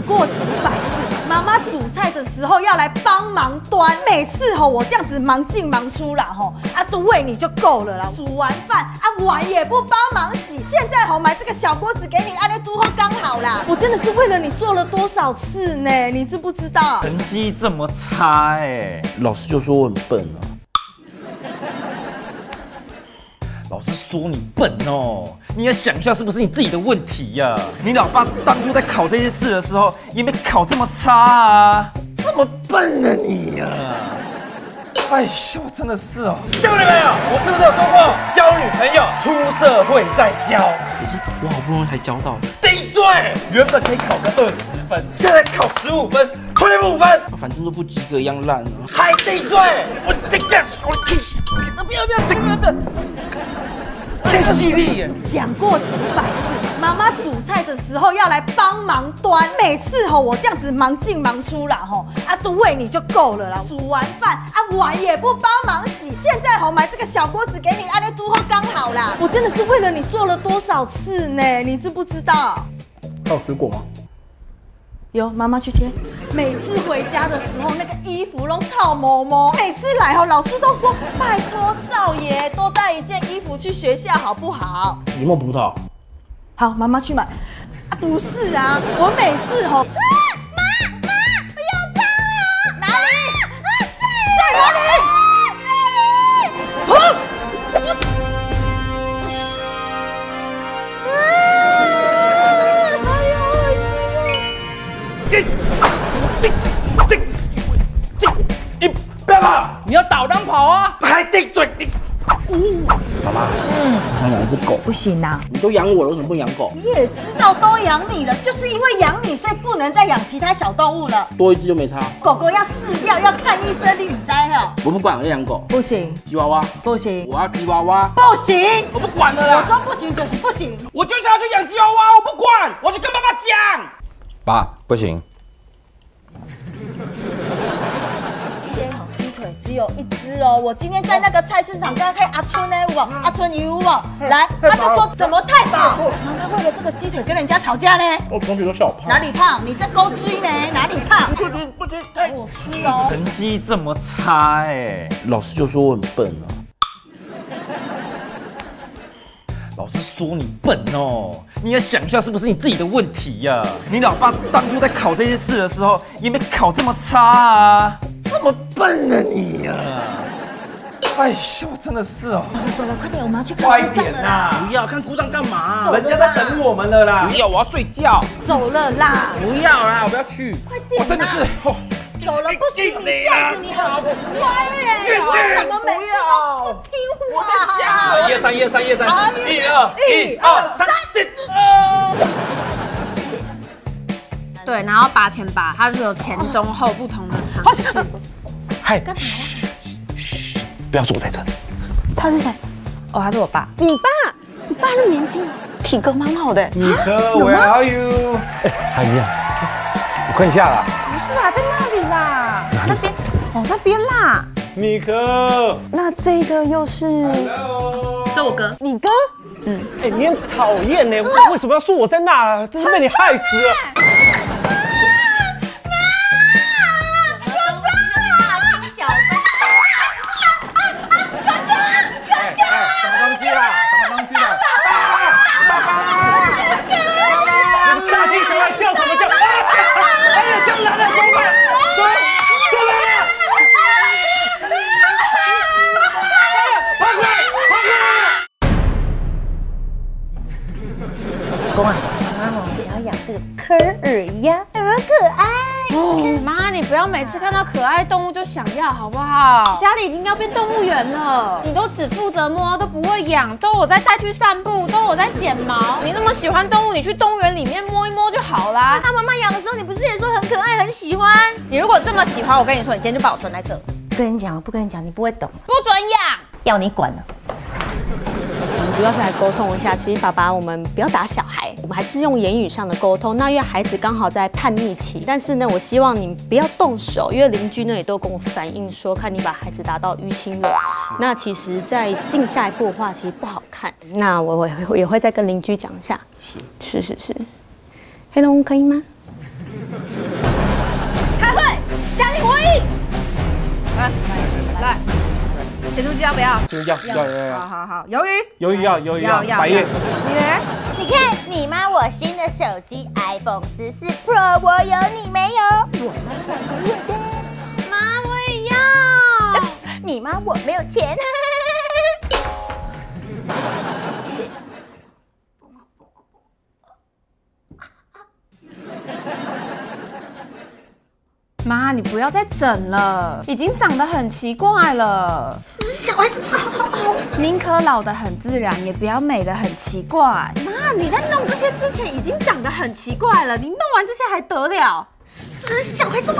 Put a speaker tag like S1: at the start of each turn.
S1: 讲过几百次，妈妈煮菜的时候要来帮忙端。每次吼我这样子忙进忙出啦吼，啊都喂你就够了啦。煮完饭啊碗也不帮忙洗，现在吼买这个小锅子给你，安利都后刚好啦。我真的是为了你做了多少次呢？你知不知道？
S2: 成绩这么差哎，
S3: 老师就说我很笨啊。
S2: 老师说你笨哦，你要想一下是不是你自己的问题呀？你老爸当初在考这些事的时候也没考这么差啊，这么笨啊你呀！哎呀，我真的是哦，交女朋友，我是不是有说过交女朋友出社会再交？
S3: 可是我好不容易才交到，
S2: 闭嘴！原本可以考个二十分，现在考十五分，退五分，
S3: 反正都不及格一样烂啊！
S2: 还闭嘴！我这个我气死！不要不要，这个不要！太犀利耶！
S1: 讲过几百次，妈妈煮菜的时候要来帮忙端。每次吼我这样子忙进忙出啦吼，啊都喂你就够了啦。煮完饭啊碗也不帮忙洗，现在吼买这个小锅子给你，安利都后刚好啦。我真的是为了你做了多少次呢？你知不知道？
S3: 还有水果吗？
S1: 有妈妈去贴。每次回家的时候，那个衣服都臭毛毛。每次来哦，老师都说拜托少爷多带一件衣服去学校好不好？
S3: 有没有葡萄？
S1: 好，妈妈去买。不是啊，我每次吼。妈妈有蟑螂！哪里？在哪里？
S2: 这、这、这、这，你不要跑！
S4: 你要倒当跑啊！
S2: 还顶嘴！你，
S3: 妈妈，嗯，我想养一只狗。
S1: 不行啊！
S3: 你都养我了，为什么不养狗？
S1: 你也知道都养你了，就是因为养你，所以不能再养其他小动物了。
S3: 多一只就没差。
S1: 狗狗要饲料，要看医生，你唔知哈？
S3: 我不管，我要养狗。
S1: 不行，
S3: 吉娃娃
S1: 不行，
S3: 我要吉娃娃。
S1: 不行，
S4: 我不管了啦！
S1: 我说不行就是不行。
S4: 我就是要去养吉娃娃，我不管，我去跟爸爸讲。
S5: 爸，不行。
S1: 一只哦，我今天在那个菜市场刚刚看阿春呢，我阿春有我来，他就说怎么太饱，妈妈为了这个鸡腿跟人家吵架呢？
S3: 我同学都笑我胖。
S1: 哪里胖？你这勾追呢？哪里胖？不行不行，太我吃哦。
S2: 成绩这么差哎，
S3: 老师就说我很笨啊。
S2: 老师说你笨哦，你要想一下是不是你自己的问题呀？你老爸当初在考这些事的时候也没考这么差啊，这么笨啊你呀！哎呀，我真的是哦，
S1: 走了，快点，我们要去看
S2: 快
S1: 鼓掌
S2: 点
S1: 了啦。
S4: 不要看鼓掌干嘛？
S1: 走
S2: 人家在等我们了啦
S4: 不！要，我要睡觉。
S1: 走了啦，
S4: 不要啦，我不要去。
S1: 快点啦！
S2: 我真的是哦，
S1: 走了不行，你这样子你很不乖耶，为什么每次都不听话啊？
S2: 一二三，一二三，一二三，一二一二三，
S6: 对，然后拔前拔，它是有前中后不同的场
S1: 好
S6: 次。
S3: 嗨，不要说我在这。
S1: 他是谁？
S6: 哦，他是我爸。
S1: 你爸？你爸那么年轻，体格蛮好的。
S5: 米克，Where are you？哎，海米啊，我看一下啦。
S6: 不是啦，在那里啦，那边，哦，那边啦。
S5: 米克
S1: 那这个又是
S5: ，Hello。
S6: 这我哥。
S1: 你哥？
S4: 嗯哎，你很讨厌呢，为什么要说我在那？真是被你害死了。
S1: 养个科尔鸭，有没有可爱。
S6: 妈，你不要每次看到可爱动物就想要好不好？家里已经要变动物园了，你都只负责摸，都不会养，都我在带去散步，都我在剪毛。你那么喜欢动物，你去动物园里面摸一摸就好啦。
S1: 那妈妈养的时候，你不是也说很可爱、很喜欢？
S6: 你如果这么喜欢，我跟你说，你今天就把我存在这，
S1: 跟你讲，不跟你讲，你不会懂，
S6: 不准养。
S1: 要你管了。
S7: 我们主要是来沟通一下，其实爸爸，我们不要打小孩，们还是用言语上的沟通。那因为孩子刚好在叛逆期，但是呢，我希望你不要动手，因为邻居呢也都跟我反映说，看你把孩子打到淤青了。那其实，在进下一步的话，其实不好看。那我我也会再跟邻居讲一下。是是是是，黑龙可以吗？开会，家庭会议。
S6: 来来来。咸鸡要不要，
S3: 要要要要，
S6: 好好好，鱿鱼，
S3: 鱿鱼要，鱿鱼要，要白叶，
S8: 你看，你妈我新的手机 iPhone 十四 Pro，我有你没有？
S6: 妈我也要。
S8: 你妈我没有钱。
S6: 妈，你不要再整了，已经长得很奇怪了。
S8: 小孩子，
S6: 宁可老得很自然，也不要美得很奇怪。妈，你在弄这些之前已经长得很奇怪了，你弄完这些还得了？
S8: 死小孩子，